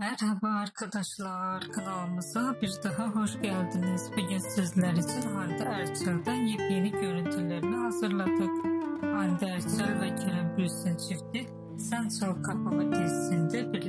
Merhaba arkadaşlar kanalımıza bir daha hoş geldiniz. Bugün sizler için Hande Erçel'den yepyeni görüntülerini hazırladık. Hande Erçel ve Kerem Bürsin çifti Sen Çal Kapımı dizisinde birlikte